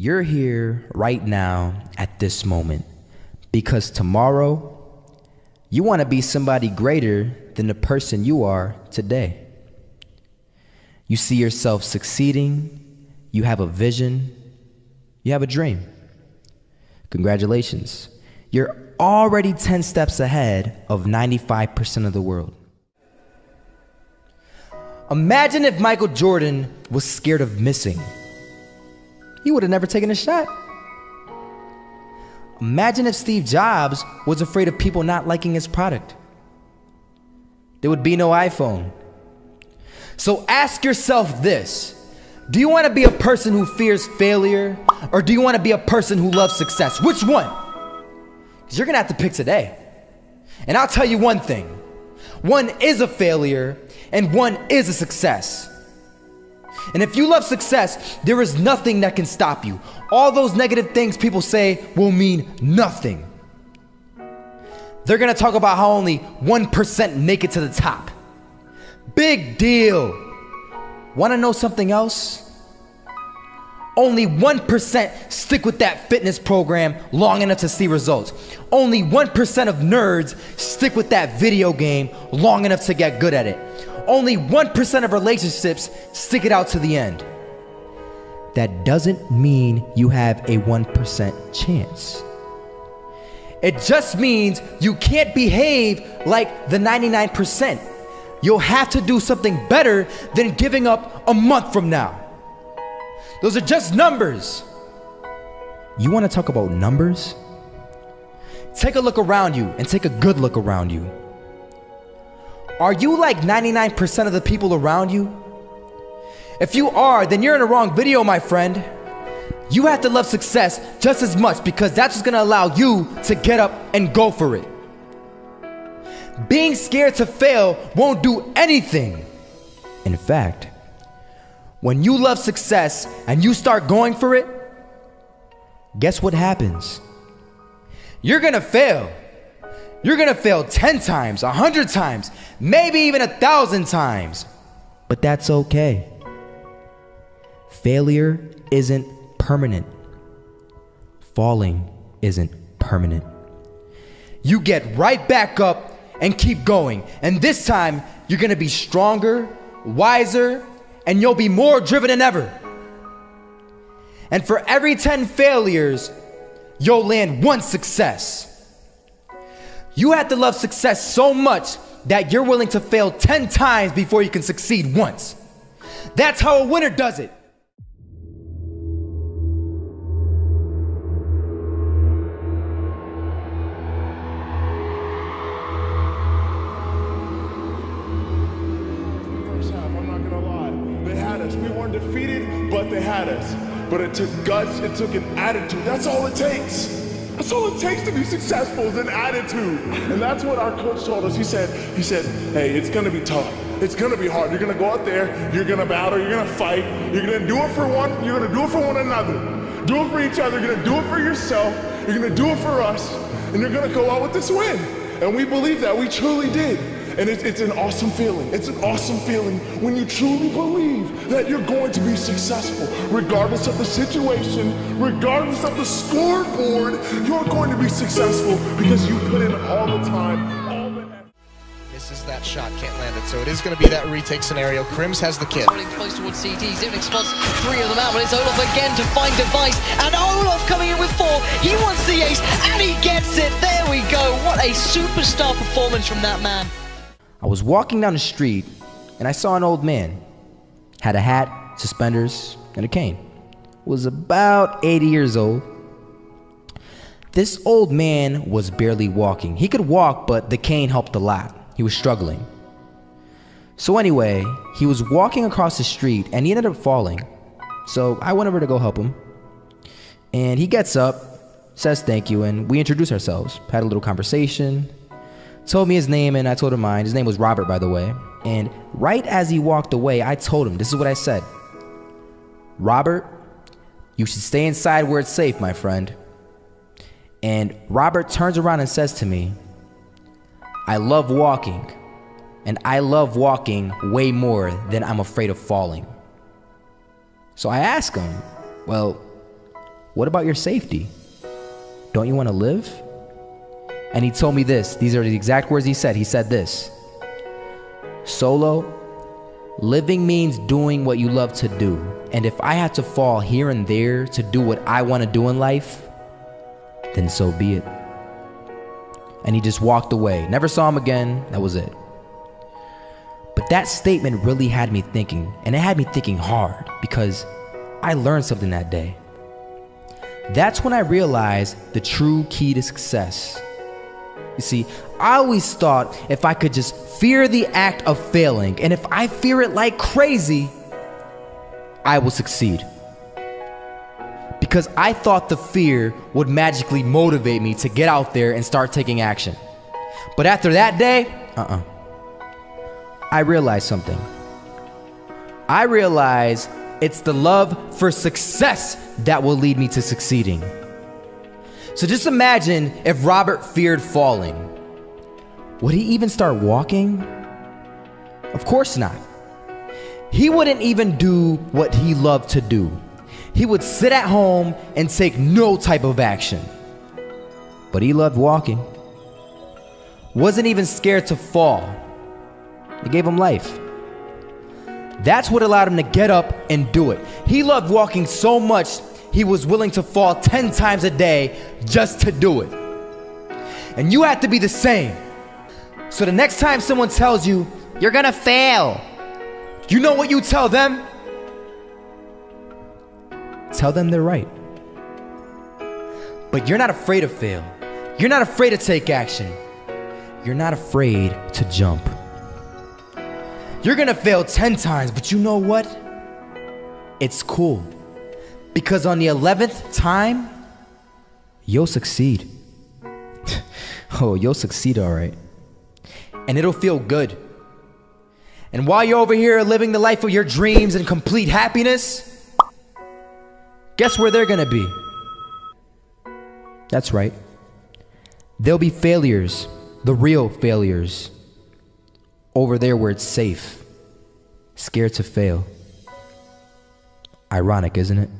You're here right now at this moment because tomorrow you want to be somebody greater than the person you are today. You see yourself succeeding, you have a vision, you have a dream. Congratulations. You're already 10 steps ahead of 95% of the world. Imagine if Michael Jordan was scared of missing. He would have never taken a shot. Imagine if Steve Jobs was afraid of people not liking his product. There would be no iPhone. So ask yourself this Do you want to be a person who fears failure, or do you want to be a person who loves success? Which one? Because you're going to have to pick today. And I'll tell you one thing one is a failure, and one is a success. And if you love success, there is nothing that can stop you. All those negative things people say will mean nothing. They're gonna talk about how only 1% make it to the top. Big deal. Wanna know something else? Only 1% stick with that fitness program long enough to see results. Only 1% of nerds stick with that video game long enough to get good at it only 1% of relationships stick it out to the end. That doesn't mean you have a 1% chance. It just means you can't behave like the 99%. You'll have to do something better than giving up a month from now. Those are just numbers. You want to talk about numbers? Take a look around you and take a good look around you. Are you like 99% of the people around you? If you are, then you're in a wrong video, my friend. You have to love success just as much because that's what's gonna allow you to get up and go for it. Being scared to fail won't do anything. In fact, when you love success and you start going for it, guess what happens? You're gonna fail. You're gonna fail 10 times, 100 times, maybe even a thousand times. But that's okay. Failure isn't permanent, falling isn't permanent. You get right back up and keep going. And this time, you're gonna be stronger, wiser, and you'll be more driven than ever. And for every 10 failures, you'll land one success. You have to love success so much that you're willing to fail 10 times before you can succeed once. That's how a winner does it. First half, I'm not gonna lie. They had us. We weren't defeated, but they had us. But it took guts, it took an attitude. That's all it takes. That's all it takes to be successful is an attitude. And that's what our coach told us. He said, he said, hey, it's gonna be tough. It's gonna be hard. You're gonna go out there, you're gonna battle, you're gonna fight, you're gonna do it for one, you're gonna do it for one another. Do it for each other, you're gonna do it for yourself, you're gonna do it for us, and you're gonna go out with this win. And we believe that, we truly did. And it's, it's an awesome feeling. It's an awesome feeling when you truly believe that you're going to be successful. Regardless of the situation, regardless of the scoreboard, you're going to be successful because you put in all the time, all the effort. Misses that shot, can't land it. So it is going to be that retake scenario. KRIMZ has the kid. Running close towards CT. Zivnik spots three of them out, but it's Olof again to find device. And Olof coming in with four. He wants the ace, and he gets it. There we go. What a superstar performance from that man. I was walking down the street and I saw an old man. Had a hat, suspenders, and a cane. Was about 80 years old. This old man was barely walking. He could walk, but the cane helped a lot. He was struggling. So, anyway, he was walking across the street and he ended up falling. So, I went over to go help him. And he gets up, says thank you, and we introduce ourselves. Had a little conversation. Told me his name and I told him mine. His name was Robert, by the way. And right as he walked away, I told him this is what I said Robert, you should stay inside where it's safe, my friend. And Robert turns around and says to me, I love walking, and I love walking way more than I'm afraid of falling. So I ask him, Well, What about your safety? Don't you want to live? And he told me this. These are the exact words he said. He said this Solo, living means doing what you love to do. And if I had to fall here and there to do what I want to do in life, then so be it. And he just walked away. Never saw him again. That was it. But that statement really had me thinking, and it had me thinking hard because I learned something that day. That's when I realized the true key to success. You see, I always thought if I could just fear the act of failing, and if I fear it like crazy, I will succeed. Because I thought the fear would magically motivate me to get out there and start taking action. But after that day, uh uh I realized something. I realized it's the love for success that will lead me to succeeding. So just imagine if Robert feared falling. Would he even start walking? Of course not. He wouldn't even do what he loved to do. He would sit at home and take no type of action. But he loved walking. Wasn't even scared to fall. It gave him life. That's what allowed him to get up and do it. He loved walking so much, he was willing to fall 10 times a day just to do it. And you have to be the same. So the next time someone tells you, you're gonna fail, you know what you tell them? Tell them they're right. But you're not afraid to fail. You're not afraid to take action. You're not afraid to jump. You're gonna fail 10 times, but you know what? It's cool. Because on the 11th time, you'll succeed. oh, you'll succeed, all right. And it'll feel good. And while you're over here living the life of your dreams and complete happiness, guess where they're gonna be? That's right. They'll be failures, the real failures over there where it's safe, scared to fail. Ironic, isn't it?